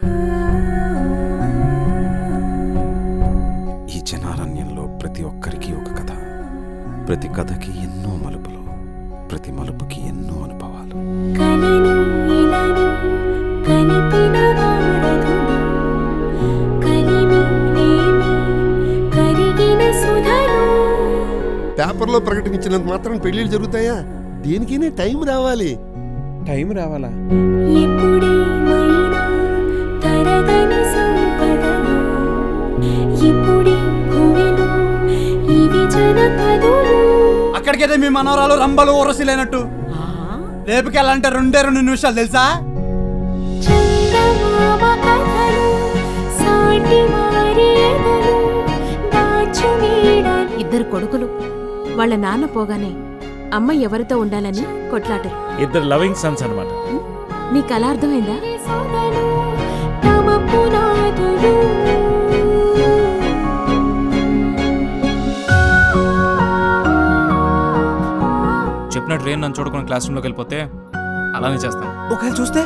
ఈ జనారణ్యంలో ప్రతి ఒక్కరికి ఒక కథ. ప్రతి కథకి ఎన్నో మలుపులు. ప్రతి మలుపుకి ఎన్నో అనుభవాలు. పేపర్లో ప్రకటించినంత మాత్రం పెళ్ళిళ్ళు జరుగుతాయా? దేనికైనా టైం రావాలి. టైం రావాలా? అక్కడికైతే మీ మనవరాలు రంబలు ఊరసిలేనట్టు రేపుకెళ్ళాలంటే రెండే రెండు నిమిషాలు తెలుసా? ఇద్దరు కొడుకులు వాళ్ళ నాన్న పోగానే అమ్మ ఎవరితో ఉండాలని కొట్లాటలు ఇద్దరు లవింగ్ సన్స్ అనమాట నీకు అలా అర్థమైందా? చెప్పినట్టు రేణు నన్ను చూడకుండా క్లాస్ రూమ్లోకి వెళ్ళిపోతే అలానే చేస్తాను ఒకవేళ చూస్తే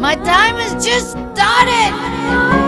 My time has just started!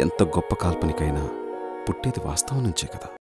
ఎంత గొప్ప కాల్పనికైనా పుట్టేది వాస్తవం నుంచే కదా.